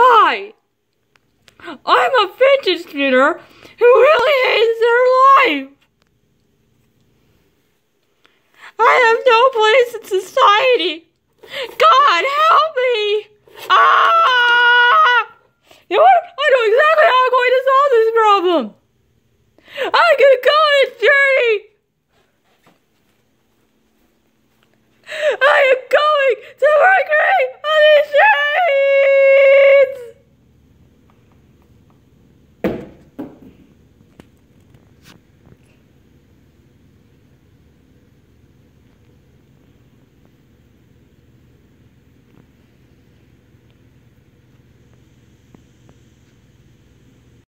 Hi! I'm a fidget spinner who really hates their life. I have no place in society. God help me! Ah! You know what? I know exactly how I'm going to solve this problem. I can